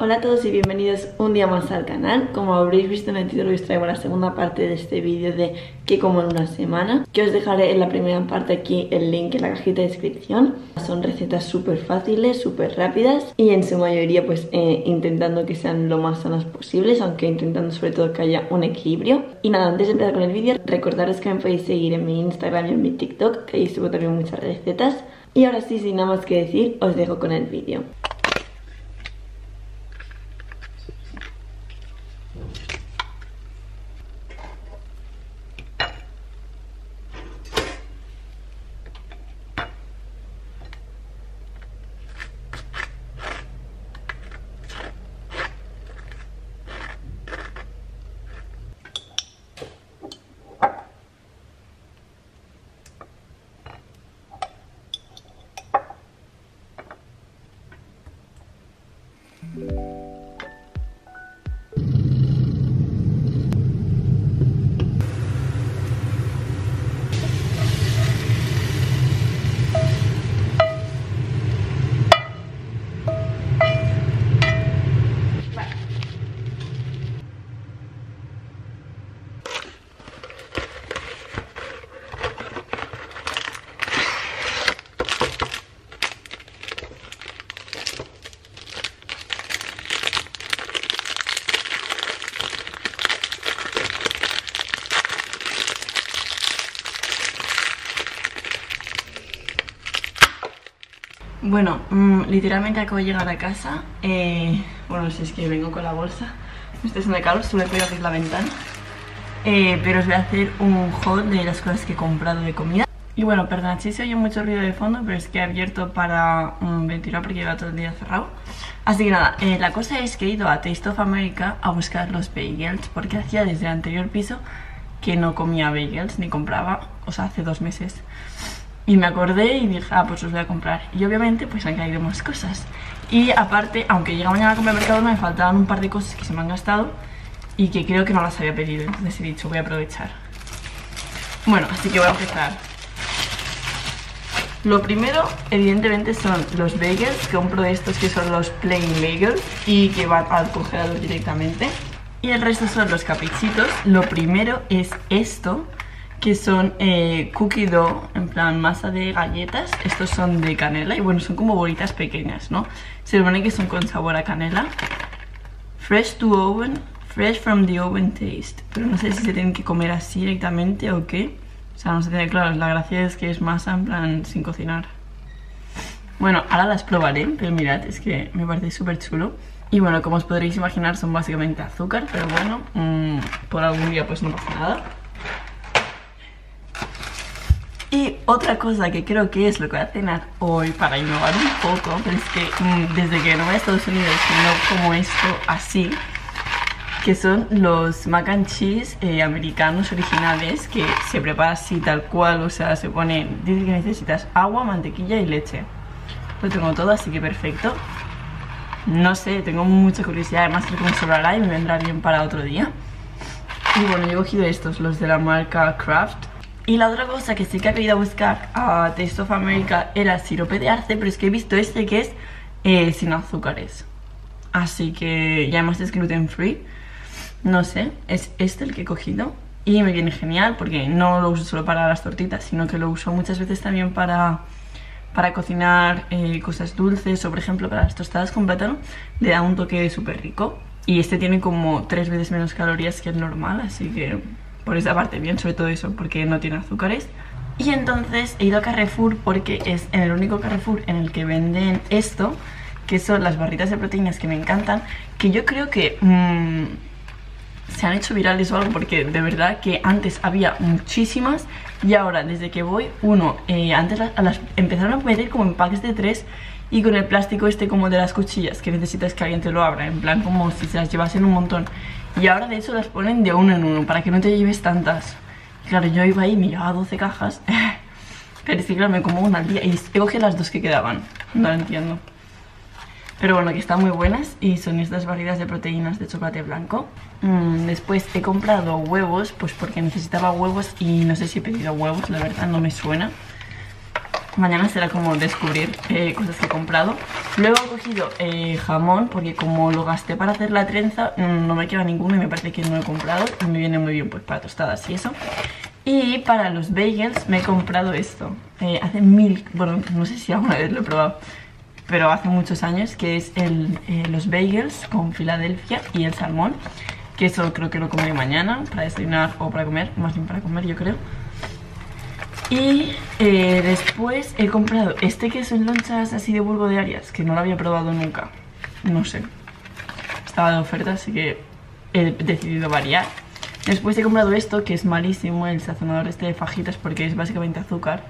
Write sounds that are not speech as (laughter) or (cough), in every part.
hola a todos y bienvenidos un día más al canal. Como habréis visto en el título os traigo la segunda parte de este vídeo de qué como en una semana. Que os dejaré en la primera parte aquí el link en la cajita de descripción. Son recetas súper fáciles, súper rápidas Y en su mayoría pues eh, intentando que sean lo más sanas posibles Aunque intentando sobre todo que haya un equilibrio. Y nada, antes de empezar con el vídeo recordaros que me podéis seguir en mi Instagram y en mi TikTok Que ahí subo también muchas recetas. Y ahora sí, sin nada más que decir, os dejo con el vídeo. Bueno, mm, literalmente acabo de llegar a casa eh, Bueno, si es que vengo con la bolsa Me está haciendo calor, solo podido abrir la ventana eh, Pero os voy a hacer un haul de las cosas que he comprado de comida. Y bueno, perdón si se oye mucho ruido de fondo Pero es que he abierto para un ventilador porque lleva todo el día cerrado. Así que nada, eh, la cosa es que he ido a Taste of America a buscar los bagels Porque hacía desde el anterior piso que no comía bagels ni compraba O sea, hace dos meses y me acordé y dije, ah, pues os voy a comprar. Y obviamente pues han caído más cosas. Y aparte, aunque llega mañana a comprar mercado, me faltaban un par de cosas que se me han gastado y que creo que no las había pedido. Entonces he dicho, voy a aprovechar. Bueno, así que voy a empezar. Lo primero, evidentemente, son los bagels. Compro estos que son los plain bagels y que van al congelador directamente. Y el resto son los caprichitos. Lo primero es esto, que son eh, cookie dough, en plan masa de galletas. Estos son de canela y bueno, son como bolitas pequeñas, ¿no? Se supone que son con sabor a canela. Fresh to oven, fresh from the oven taste. Pero no sé si se tienen que comer así directamente o qué. O sea, no se tiene claro, la gracia es que es masa en plan sin cocinar. Bueno, ahora las probaré, pero mirad, es que me parece súper chulo. Y bueno, como os podréis imaginar, son básicamente azúcar, pero bueno, mmm, por algún día pues no pasa nada. Y otra cosa que creo que es lo que voy a cenar hoy para innovar un poco, pero es que mm, desde que no voy a Estados Unidos no como esto así, que son los mac and cheese eh, americanos originales que se prepara así tal cual, o sea, se pone, dice que necesitas agua, mantequilla y leche. Lo tengo todo, así que perfecto. No sé, tengo mucha curiosidad, además creo que me sobrará y me vendrá bien para otro día. Y bueno, yo he cogido estos, los de la marca Kraft y la otra cosa que sí que he querido buscar a Taste of America era sirope de arce, pero es que he visto este que es eh, sin azúcares. Así que, y además es gluten free. No sé, es este el que he cogido. Y me viene genial porque no lo uso solo para las tortitas, sino que lo uso muchas veces también para, para cocinar eh, cosas dulces o por ejemplo para las tostadas con plátano. Le da un toque súper rico. Y este tiene como tres veces menos calorías que el normal, así que por esa parte bien, sobre todo eso, porque no tiene azúcares. Y entonces he ido a Carrefour porque es el único Carrefour en el que venden esto, que son las barritas de proteínas que me encantan, que yo creo que mm, se han hecho virales o algo, porque de verdad que antes había muchísimas y ahora desde que voy, uno, eh, antes las, empezaron a meter como en packs de tres y con el plástico este como de las cuchillas que necesitas que alguien te lo abra, en plan como si se las llevasen un montón. Y ahora de hecho las ponen de uno en uno para que no te lleves tantas. Y claro, yo iba ahí me llevaba 12 cajas. (laughs) Pero sí, claro, me como una al día y he cogido las dos que quedaban. No lo entiendo. Pero bueno, que están muy buenas y son estas variedades de proteínas de chocolate blanco. Mm, después he comprado huevos, pues porque necesitaba huevos y no sé si he pedido huevos, la verdad no me suena. Mañana será como descubrir eh, cosas que he comprado. Luego he cogido eh, jamón porque como lo gasté para hacer la trenza mm, no me queda ninguno y me parece que no he comprado y me viene muy bien pues para tostadas y eso. Y para los bagels me he comprado esto. Eh, hace mil, bueno, no sé si alguna vez lo he probado, pero hace muchos años, que es el, los bagels con Filadelfia y el salmón. Que eso creo que lo comeré mañana para desayunar o para comer, más bien para comer yo creo. Y eh, después he comprado este queso en lonchas así de bulbo de Arias, que no lo había probado nunca. No sé. Estaba de oferta, así que he decidido variar. Después he comprado esto, que es malísimo, el sazonador este de fajitas, porque es básicamente azúcar.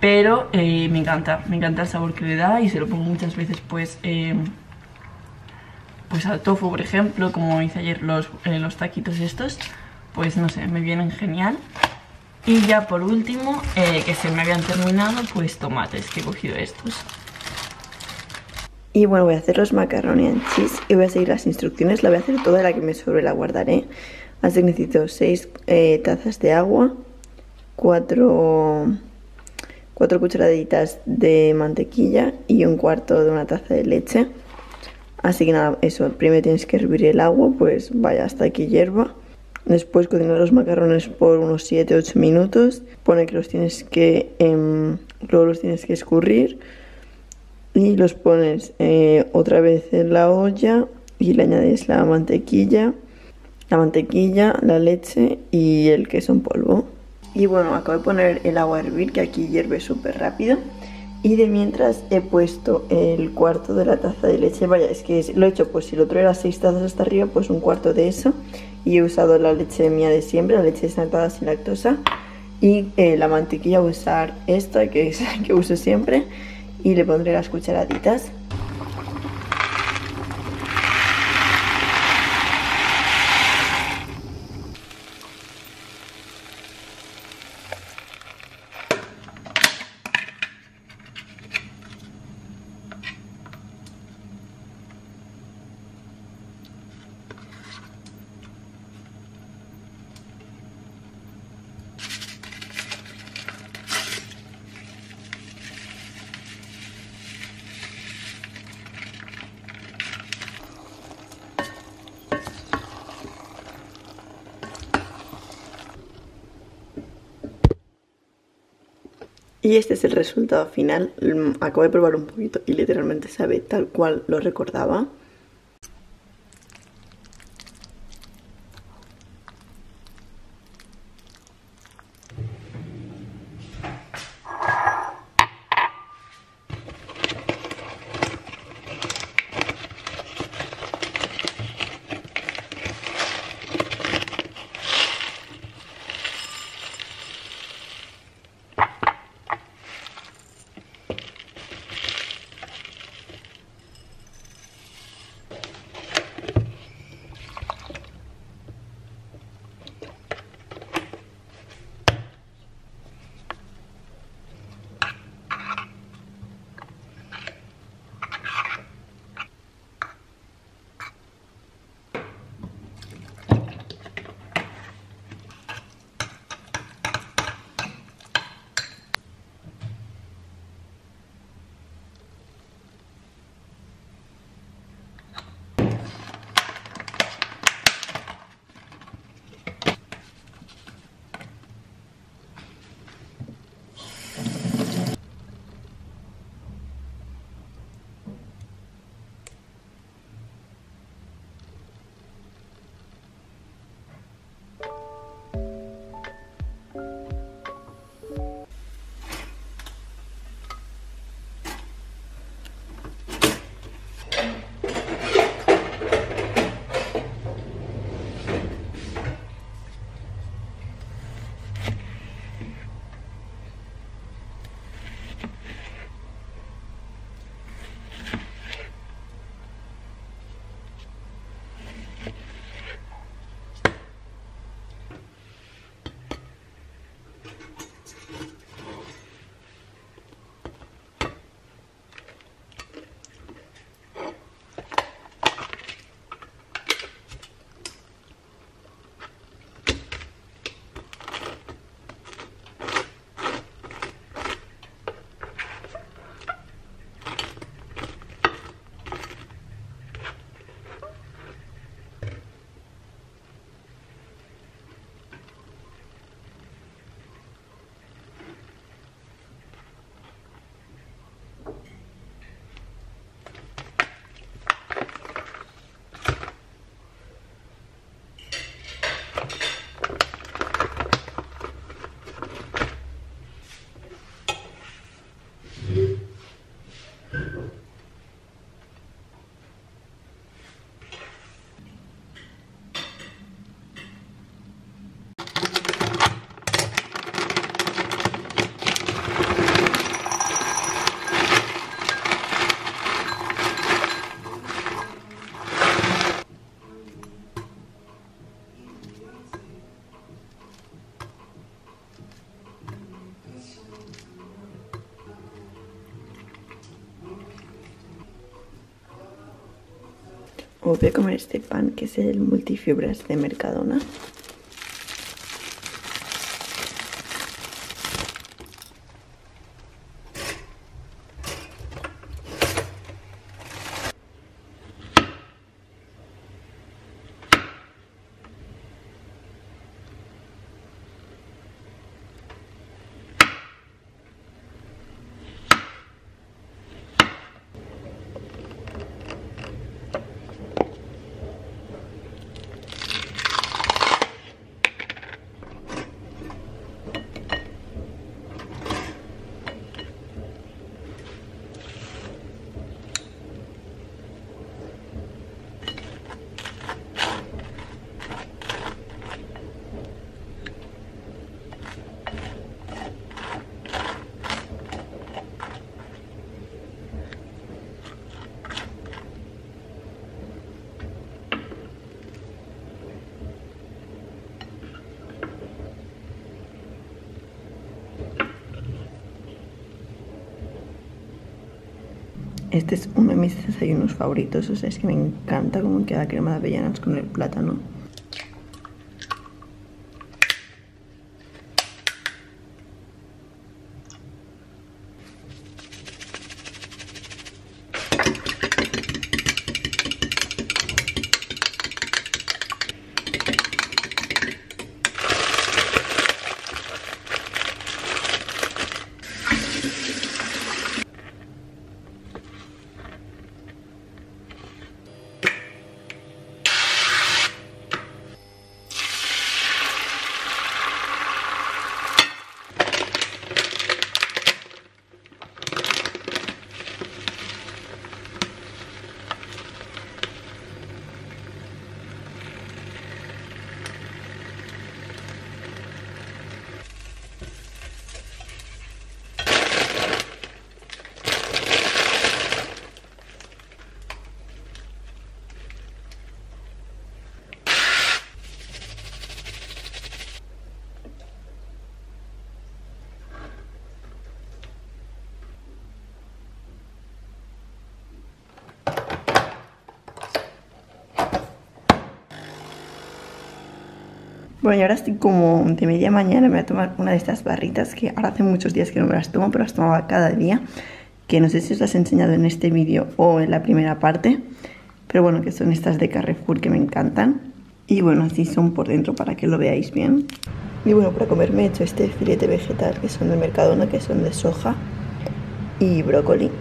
Pero eh, me encanta, me encanta el sabor que le da y se lo pongo muchas veces pues... Eh, pues al tofu, por ejemplo, como hice ayer los, los taquitos estos, pues no sé, me vienen genial. Y ya por último, eh, que se me habían terminado, pues tomates, que he cogido estos. Y bueno, voy a hacer los macarrones en cheese y voy a seguir las instrucciones. La voy a hacer toda la que me sobre, la guardaré. Así que necesito 6 eh, tazas de agua, 4, 4 cucharaditas de mantequilla y un cuarto de una taza de leche. Así que nada, eso, primero tienes que hervir el agua, pues vaya hasta que hierva. Después cocinar los macarrones por unos 7-8 minutos. Pone que los tienes que. Em, luego los tienes que escurrir. Y los pones eh, otra vez en la olla. Y le añades la mantequilla. La mantequilla, la leche y el queso en polvo. Y bueno, acabo de poner el agua a hervir, que aquí hierve súper rápido. Y de mientras he puesto el cuarto de la taza de leche. Vaya, es que lo he hecho, pues si el otro era 6 tazas hasta arriba, pues un cuarto de eso y he usado la leche mía de siempre, la leche desnatada sin lactosa y eh, la mantequilla voy a usar esta que, es, (laughs) que uso siempre y le pondré las cucharaditas Y este es el resultado final. Mm, acabo de probar un poquito y literalmente sabe tal cual lo recordaba. Voy a comer este pan que es el multifibras de Mercadona. Este es uno de mis desayunos favoritos, o sea, es que me encanta cómo queda crema de avellanas con el plátano. Bueno, y ahora estoy como de media mañana, me voy a tomar una de estas barritas que ahora hace muchos días que no me las tomo, pero las tomaba cada día, que no sé si os las he enseñado en este vídeo o en la primera parte, pero bueno, que son estas de Carrefour que me encantan. Y bueno, así son por dentro para que lo veáis bien. Y bueno, para comer me he hecho este filete vegetal que son de Mercadona, que son de soja y brócoli.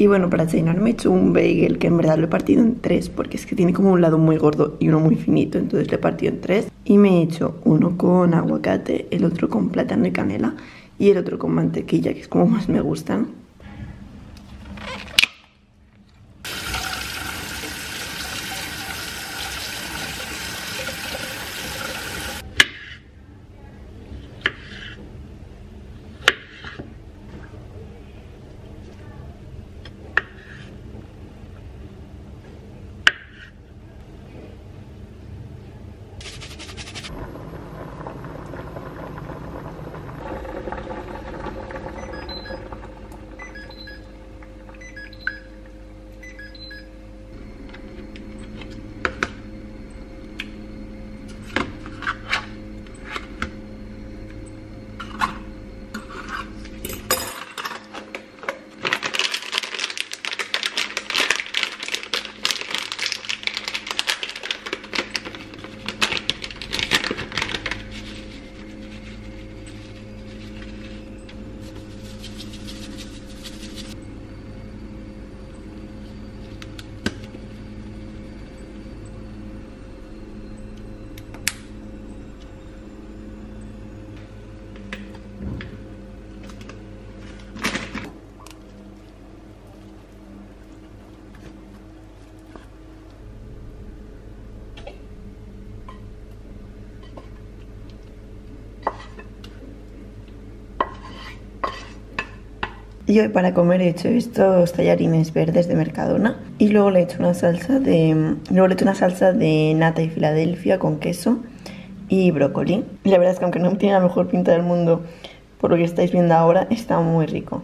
Y bueno, para desayunar me he hecho un bagel que en verdad lo he partido en tres porque es que tiene como un lado muy gordo y uno muy finito, entonces lo he partido en tres. Y me he hecho uno con aguacate, el otro con plátano y canela y el otro con mantequilla, que es como más me gustan. Y hoy para comer he hecho estos tallarines verdes de Mercadona y luego le he hecho una salsa de luego le he hecho una salsa de nata y Filadelfia con queso y brócoli. Y la verdad es que aunque no tiene la mejor pinta del mundo por lo que estáis viendo ahora, está muy rico.